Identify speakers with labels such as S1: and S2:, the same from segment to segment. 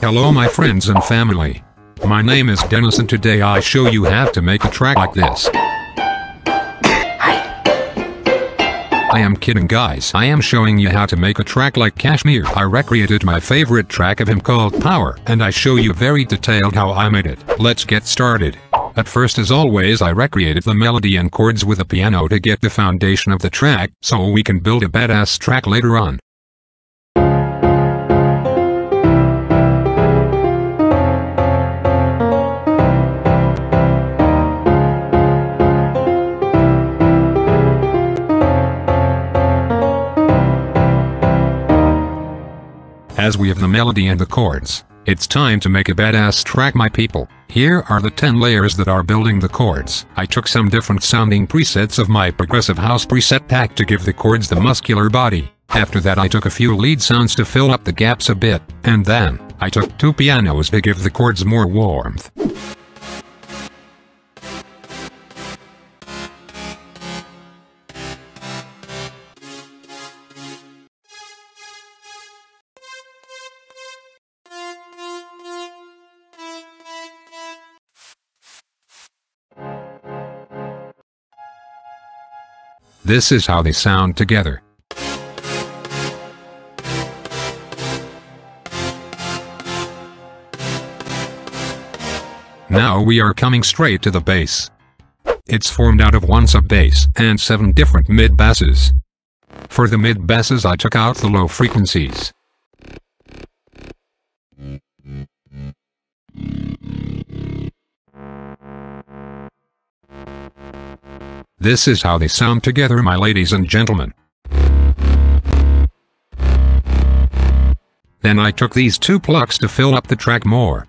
S1: Hello my friends and family. My name is Dennis and today I show you how to make a track like this. I am kidding guys. I am showing you how to make a track like KSHMR. I recreated my favorite track of him called Power and I show you very detailed how I made it. Let's get started. At first as always I recreated the melody and chords with a piano to get the foundation of the track so we can build a badass track later on. As we have the melody and the chords, it's time to make a badass track my people. Here are the 10 layers that are building the chords. I took some different sounding presets of my progressive house preset pack to give the chords the muscular body. After that I took a few lead sounds to fill up the gaps a bit, and then, I took two pianos to give the chords more warmth. This is how they sound together. Now we are coming straight to the bass. It's formed out of one sub-bass and seven different mid-basses. For the mid-basses I took out the low frequencies. This is how they sound together my ladies and gentlemen. Then I took these two plucks to fill up the track more.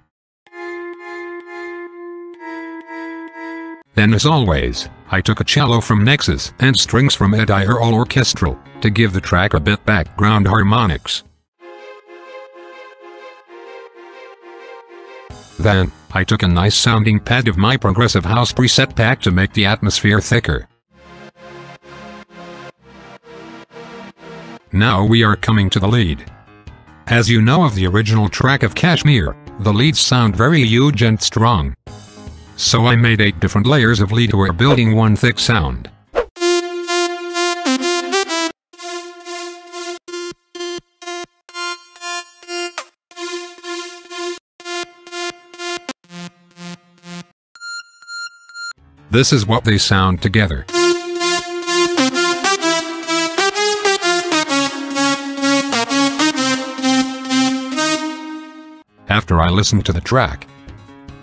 S1: Then as always, I took a cello from Nexus and strings from Edirol Orchestral, to give the track a bit background harmonics. Then, I took a nice sounding pad of my progressive house preset pack to make the atmosphere thicker. Now we are coming to the lead. As you know of the original track of KSHMR, the leads sound very huge and strong. So I made 8 different layers of lead to are building one thick sound. This is what they sound together. After I listened to the track,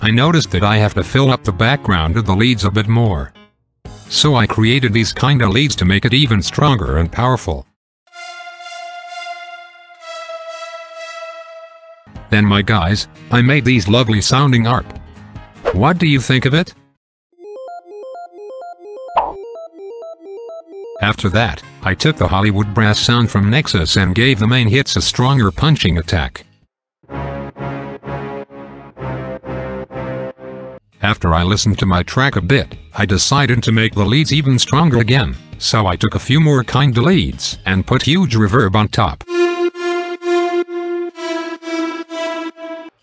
S1: I noticed that I have to fill up the background of the leads a bit more. So I created these kinda leads to make it even stronger and powerful. Then my guys, I made these lovely sounding ARP. What do you think of it? After that, I took the Hollywood brass sound from Nexus and gave the main hits a stronger punching attack. After I listened to my track a bit, I decided to make the leads even stronger again, so I took a few more kinda leads and put huge reverb on top.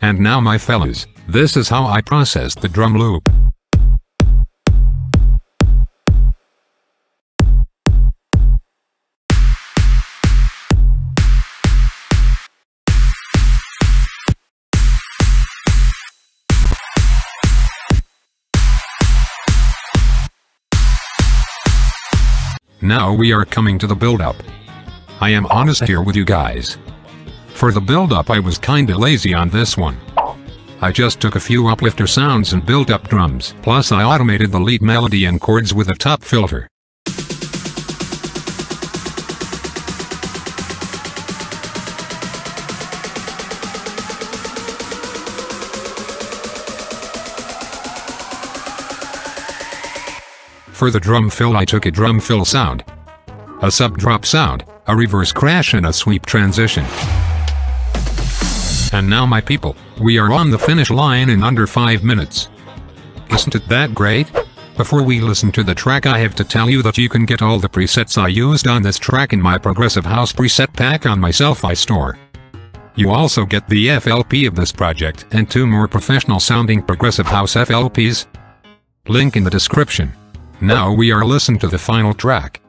S1: And now my fellas, this is how I processed the drum loop. Now we are coming to the build-up. I am honest here with you guys. For the build-up I was kinda lazy on this one. I just took a few uplifter sounds and built up drums, plus I automated the lead melody and chords with a top filter. For the drum fill I took a drum fill sound, a sub drop sound, a reverse crash and a sweep transition. And now my people, we are on the finish line in under 5 minutes. Isn't it that great? Before we listen to the track I have to tell you that you can get all the presets I used on this track in my Progressive House preset pack on my Sellfy store. You also get the FLP of this project and two more professional sounding progressive house FLPs. Link in the description. Now we are listening to the final track.